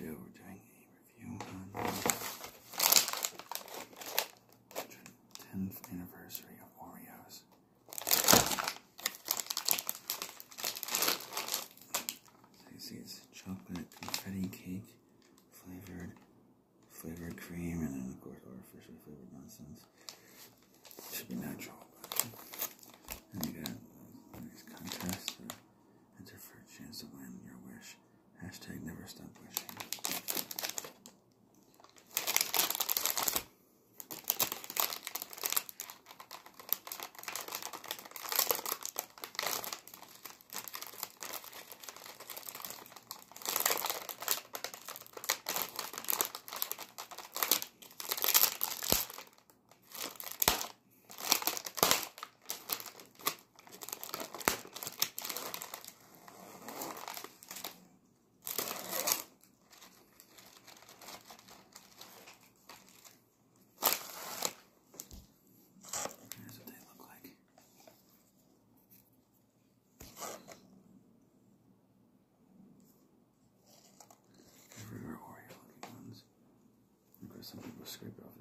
we're doing a review on the 10th anniversary of Oreos. So you see it's chocolate confetti cake flavored flavored cream and then of course artificial flavored nonsense. Should be natural. And you got a nice contrast to enter for a chance to win your wish. Hashtag never stop wishing. Scrape it off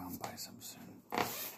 out and buy some soon.